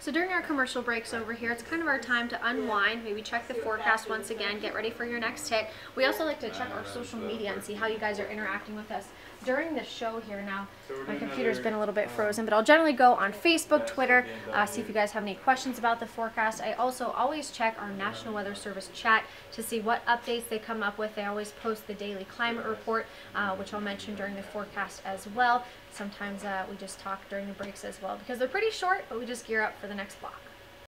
So during our commercial breaks over here, it's kind of our time to unwind, maybe check the forecast once again, get ready for your next hit. We also like to check our social media and see how you guys are interacting with us during the show here now. My computer's been a little bit frozen, but I'll generally go on Facebook, Twitter, uh, see if you guys have any questions about the forecast. I also always check our National Weather Service chat to see what updates they come up with. They always post the daily climate report, uh, which I'll mention during the forecast as well. Sometimes uh, we just talk during the breaks as well because they're pretty short, but we just gear up for the next block.